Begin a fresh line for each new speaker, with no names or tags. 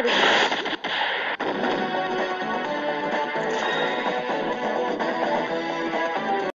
reality.